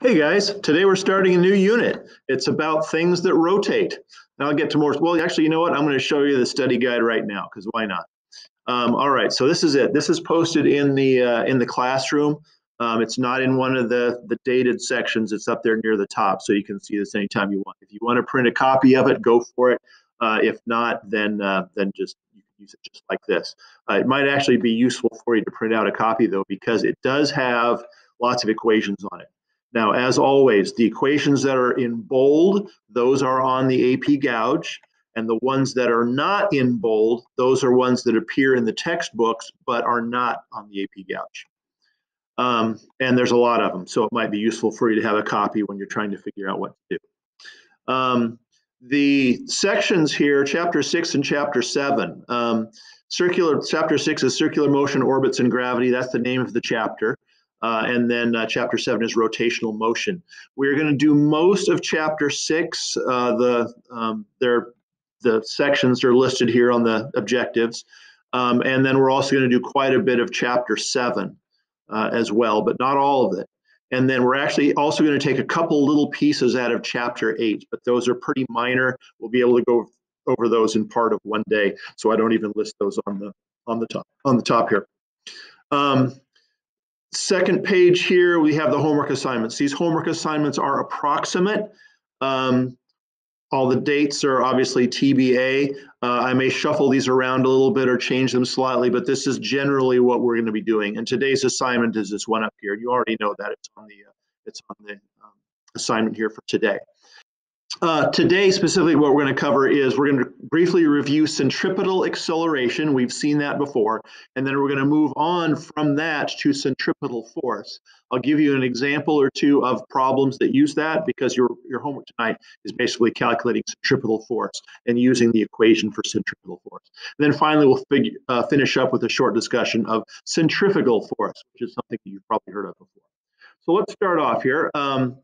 Hey guys, today we're starting a new unit. It's about things that rotate. Now I'll get to more, well, actually, you know what? I'm going to show you the study guide right now, because why not? Um, all right, so this is it. This is posted in the uh, in the classroom. Um, it's not in one of the, the dated sections. It's up there near the top, so you can see this anytime you want. If you want to print a copy of it, go for it. Uh, if not, then uh, then just you can use it just like this. Uh, it might actually be useful for you to print out a copy though, because it does have lots of equations on it. Now, as always, the equations that are in bold, those are on the AP gouge. And the ones that are not in bold, those are ones that appear in the textbooks but are not on the AP gouge. Um, and there's a lot of them, so it might be useful for you to have a copy when you're trying to figure out what to do. Um, the sections here, chapter six and chapter seven, um, circular, chapter six is circular motion, orbits, and gravity. That's the name of the chapter. Uh, and then uh, chapter seven is rotational motion. We're going to do most of chapter six. Uh, the um, there, the sections are listed here on the objectives, um, and then we're also going to do quite a bit of chapter seven uh, as well, but not all of it. And then we're actually also going to take a couple little pieces out of chapter eight, but those are pretty minor. We'll be able to go over those in part of one day, so I don't even list those on the on the top on the top here. Um, Second page here, we have the homework assignments. These homework assignments are approximate. Um, all the dates are obviously TBA. Uh, I may shuffle these around a little bit or change them slightly, but this is generally what we're going to be doing. And today's assignment is this one up here. You already know that it's on the uh, it's on the um, assignment here for today. Uh, today, specifically, what we're going to cover is we're going to briefly review centripetal acceleration. We've seen that before. And then we're going to move on from that to centripetal force. I'll give you an example or two of problems that use that because your, your homework tonight is basically calculating centripetal force and using the equation for centripetal force. And then finally, we'll figure, uh, finish up with a short discussion of centrifugal force, which is something that you've probably heard of before. So let's start off here. Um,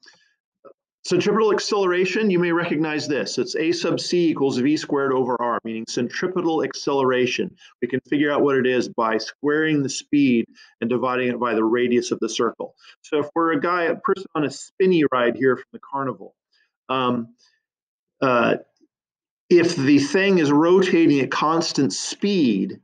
Centripetal acceleration, you may recognize this. It's a sub c equals v squared over r, meaning centripetal acceleration. We can figure out what it is by squaring the speed and dividing it by the radius of the circle. So if we're a guy, a person on a spinny ride here from the carnival, um, uh, if the thing is rotating at constant speed,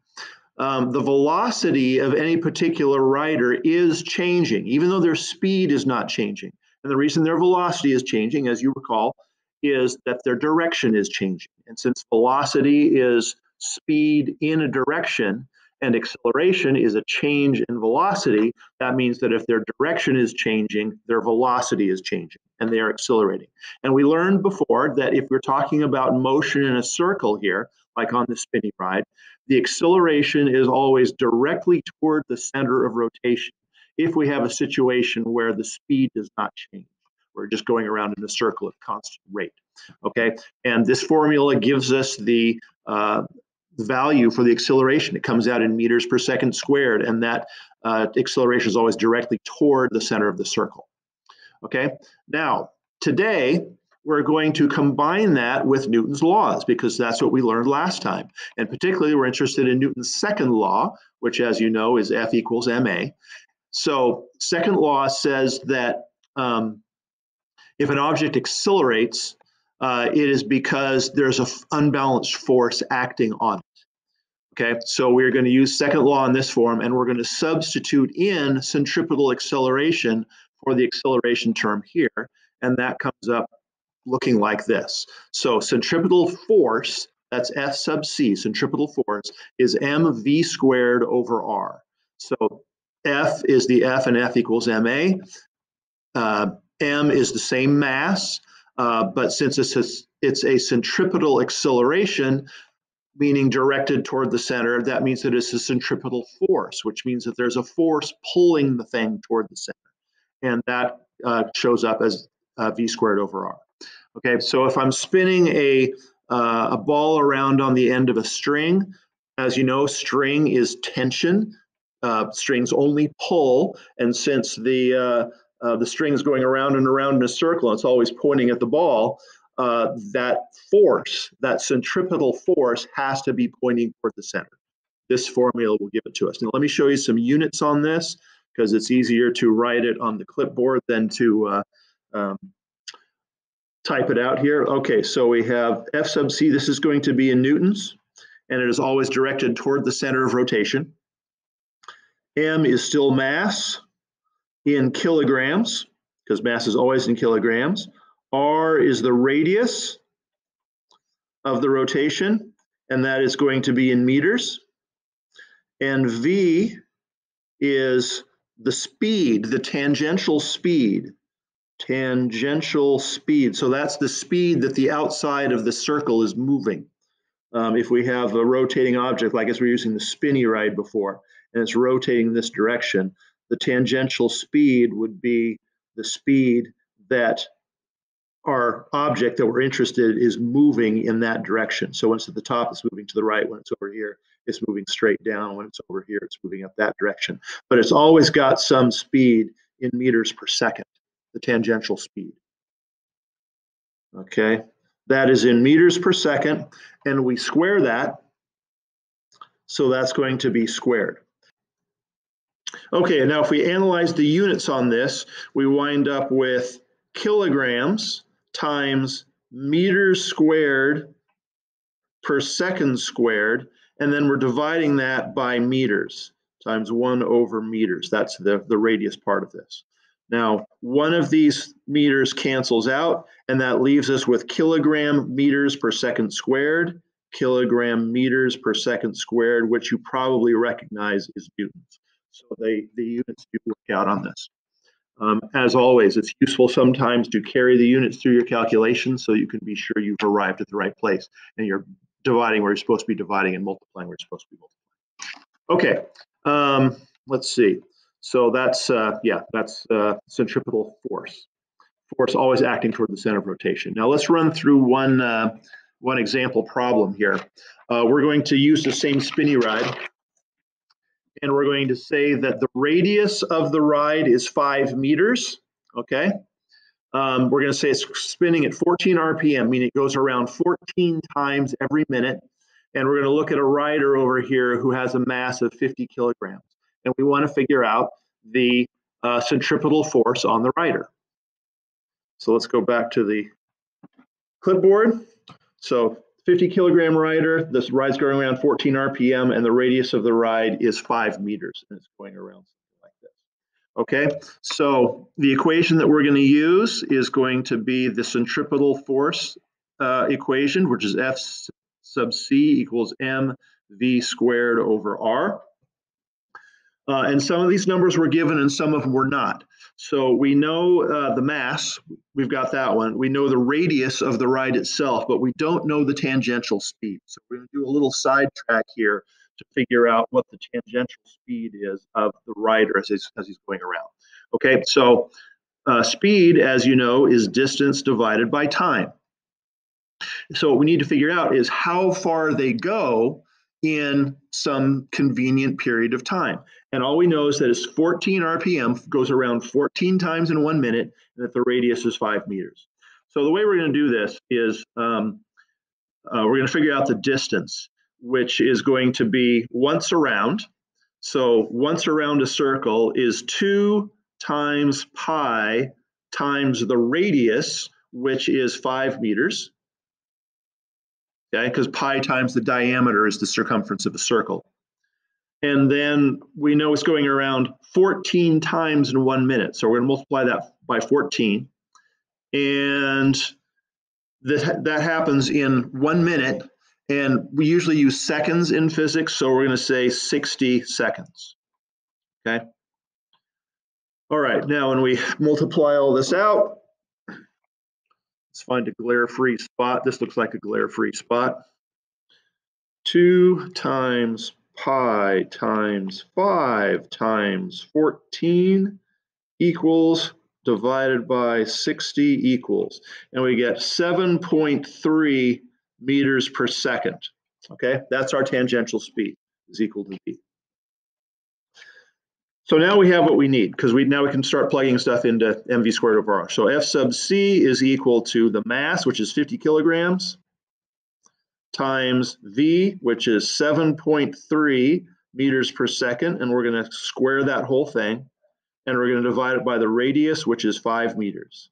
um, the velocity of any particular rider is changing, even though their speed is not changing. And the reason their velocity is changing, as you recall, is that their direction is changing. And since velocity is speed in a direction and acceleration is a change in velocity, that means that if their direction is changing, their velocity is changing and they are accelerating. And we learned before that if we're talking about motion in a circle here, like on the spinning ride, the acceleration is always directly toward the center of rotation if we have a situation where the speed does not change. We're just going around in a circle at constant rate. Okay, and this formula gives us the uh, value for the acceleration. It comes out in meters per second squared, and that uh, acceleration is always directly toward the center of the circle. Okay, now today we're going to combine that with Newton's laws because that's what we learned last time. And particularly, we're interested in Newton's second law, which, as you know, is F equals ma. So, second law says that um, if an object accelerates, uh, it is because there's an unbalanced force acting on it. Okay, so we're going to use second law in this form, and we're going to substitute in centripetal acceleration for the acceleration term here, and that comes up looking like this. So centripetal force, that's F sub c, centripetal force, is mv squared over r. So F is the F and F equals ma. Uh, m is the same mass, uh, but since it's a, it's a centripetal acceleration, meaning directed toward the center, that means that it's a centripetal force, which means that there's a force pulling the thing toward the center. And that uh, shows up as uh, v squared over r. Okay, so if I'm spinning a, uh, a ball around on the end of a string, as you know, string is tension uh, strings only pull, and since the uh, uh, the string is going around and around in a circle, and it's always pointing at the ball. Uh, that force, that centripetal force, has to be pointing toward the center. This formula will give it to us. Now, let me show you some units on this. because it's easier to write it on the clipboard than to uh, um, type it out here. Okay, so we have F sub c, this is going to be in newtons, and it is always directed toward the center of rotation. M is still mass in kilograms, because mass is always in kilograms. R is the radius of the rotation, and that is going to be in meters. And V is the speed, the tangential speed tangential speed. So that's the speed that the outside of the circle is moving. Um, if we have a rotating object, like as we are using the spinny ride before, and it's rotating this direction, the tangential speed would be the speed that our object that we're interested in is moving in that direction. So when it's at the top, it's moving to the right. When it's over here, it's moving straight down. When it's over here, it's moving up that direction. But it's always got some speed in meters per second the tangential speed. Okay, that is in meters per second, and we square that, so that's going to be squared. Okay, now if we analyze the units on this, we wind up with kilograms times meters squared per second squared, and then we're dividing that by meters times one over meters. That's the, the radius part of this. Now, one of these meters cancels out, and that leaves us with kilogram meters per second squared, kilogram meters per second squared, which you probably recognize is newtons. So they, the units do work out on this. Um, as always, it's useful sometimes to carry the units through your calculations so you can be sure you've arrived at the right place and you're dividing where you're supposed to be dividing and multiplying where you're supposed to be multiplying. Okay, um, let's see. So that's, uh, yeah, that's uh, centripetal force. Force always acting toward the center of rotation. Now let's run through one, uh, one example problem here. Uh, we're going to use the same spinny ride. And we're going to say that the radius of the ride is five meters, okay? Um, we're going to say it's spinning at 14 RPM, meaning it goes around 14 times every minute. And we're going to look at a rider over here who has a mass of 50 kilograms and we want to figure out the uh, centripetal force on the rider. So let's go back to the clipboard. So 50 kilogram rider, this ride's going around 14 RPM and the radius of the ride is five meters and it's going around something like this. Okay, so the equation that we're going to use is going to be the centripetal force uh, equation, which is F sub C equals mv squared over r. Uh, and some of these numbers were given and some of them were not. So we know uh, the mass, we've got that one. We know the radius of the ride itself, but we don't know the tangential speed. So we're to do a little sidetrack here to figure out what the tangential speed is of the rider as he's, as he's going around. Okay, so uh, speed, as you know, is distance divided by time. So what we need to figure out is how far they go in some convenient period of time. And all we know is that it's 14 RPM, goes around 14 times in one minute, and that the radius is five meters. So the way we're going to do this is um, uh, we're going to figure out the distance, which is going to be once around. So once around a circle is 2 times pi times the radius, which is 5 meters okay? Because pi times the diameter is the circumference of a circle. And then we know it's going around 14 times in one minute. So we're going to multiply that by 14. And that, that happens in one minute. And we usually use seconds in physics. So we're going to say 60 seconds. Okay. All right. Now, when we multiply all this out, Let's find a glare-free spot. This looks like a glare-free spot. 2 times pi times 5 times 14 equals divided by 60 equals. And we get 7.3 meters per second. Okay, that's our tangential speed is equal to v. So now we have what we need because we now we can start plugging stuff into mv squared over r. So F sub c is equal to the mass, which is 50 kilograms, times v, which is 7.3 meters per second, and we're going to square that whole thing. and we're going to divide it by the radius, which is five meters.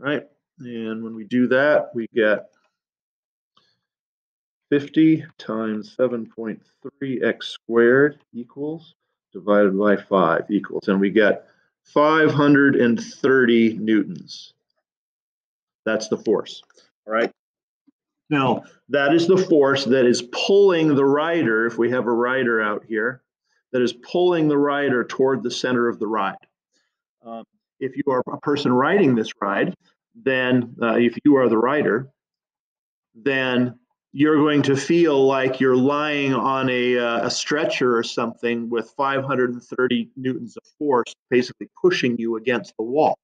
All right, and when we do that, we get 50 times 7.3x squared equals divided by 5 equals, and we get 530 newtons. That's the force. All right. Now, that is the force that is pulling the rider, if we have a rider out here, that is pulling the rider toward the center of the ride. Um, if you are a person riding this ride, then uh, if you are the rider, then you're going to feel like you're lying on a, uh, a stretcher or something with 530 newtons of force basically pushing you against the wall.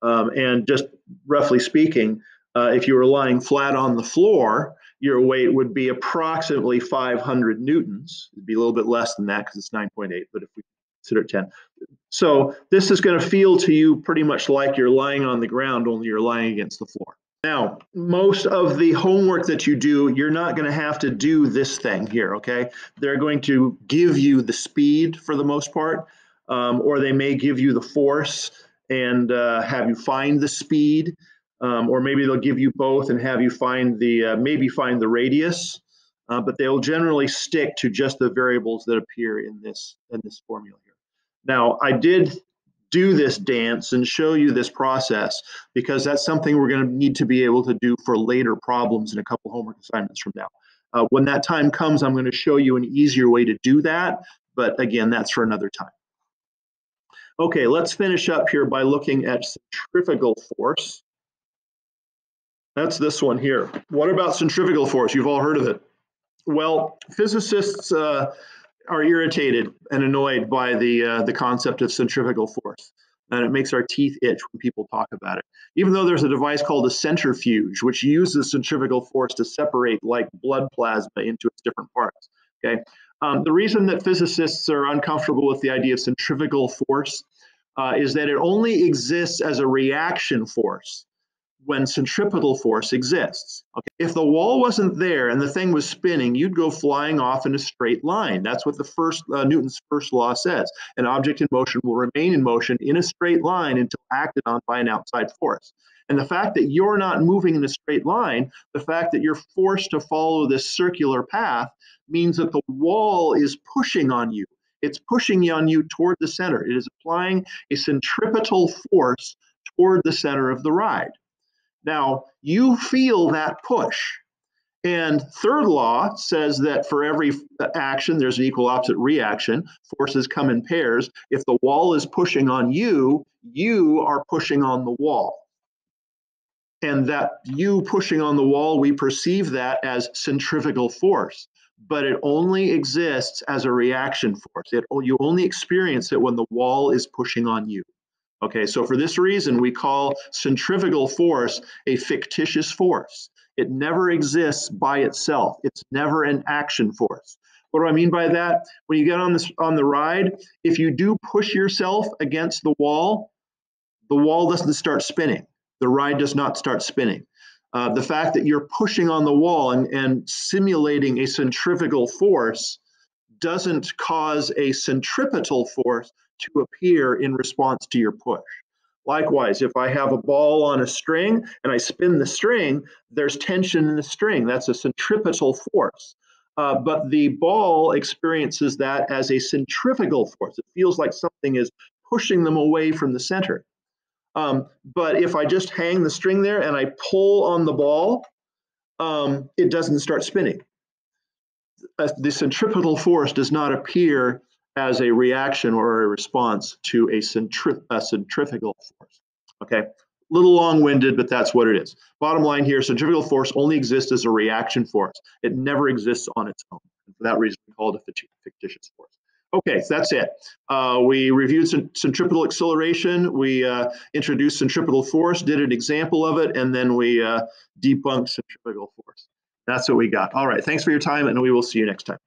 Um, and just roughly speaking, uh, if you were lying flat on the floor, your weight would be approximately 500 newtons. It'd be a little bit less than that because it's 9.8, but if we consider 10. So this is going to feel to you pretty much like you're lying on the ground, only you're lying against the floor. Now, most of the homework that you do, you're not going to have to do this thing here, okay? They're going to give you the speed for the most part, um, or they may give you the force and uh, have you find the speed, um, or maybe they'll give you both and have you find the, uh, maybe find the radius, uh, but they'll generally stick to just the variables that appear in this, in this formula here. Now, I did do this dance and show you this process because that's something we're going to need to be able to do for later problems in a couple homework assignments from now. Uh, when that time comes, I'm going to show you an easier way to do that, but again, that's for another time. Okay, let's finish up here by looking at centrifugal force. That's this one here. What about centrifugal force? You've all heard of it. Well, physicists uh, are irritated and annoyed by the uh, the concept of centrifugal force, and it makes our teeth itch when people talk about it. Even though there's a device called a centrifuge, which uses centrifugal force to separate like blood plasma into its different parts. Okay, um, the reason that physicists are uncomfortable with the idea of centrifugal force uh, is that it only exists as a reaction force when centripetal force exists. Okay? If the wall wasn't there and the thing was spinning, you'd go flying off in a straight line. That's what the first uh, Newton's first law says. An object in motion will remain in motion in a straight line until acted on by an outside force. And the fact that you're not moving in a straight line, the fact that you're forced to follow this circular path means that the wall is pushing on you. It's pushing on you toward the center. It is applying a centripetal force toward the center of the ride. Now, you feel that push. And third law says that for every action, there's an equal opposite reaction. Forces come in pairs. If the wall is pushing on you, you are pushing on the wall. And that you pushing on the wall, we perceive that as centrifugal force, but it only exists as a reaction force. It, you only experience it when the wall is pushing on you. Okay, so for this reason, we call centrifugal force a fictitious force. It never exists by itself. It's never an action force. What do I mean by that? When you get on this on the ride, if you do push yourself against the wall, the wall doesn't start spinning. The ride does not start spinning. Uh, the fact that you're pushing on the wall and, and simulating a centrifugal force doesn't cause a centripetal force to appear in response to your push. Likewise, if I have a ball on a string and I spin the string, there's tension in the string. That's a centripetal force. Uh, but the ball experiences that as a centrifugal force. It feels like something is pushing them away from the center. Um, but if I just hang the string there and I pull on the ball, um, it doesn't start spinning. Uh, the centripetal force does not appear as a reaction or a response to a, centri- a centrifugal force. Okay, a little long-winded, but that's what it is. Bottom line here, centrifugal force only exists as a reaction force. It never exists on its own. And for that reason, we call it a fictitious force. Okay, so that's it. Uh, we reviewed centripetal acceleration. We uh, introduced centripetal force, did an example of it, and then we uh, debunked centrifugal force. That's what we got. All right, thanks for your time, and we will see you next time.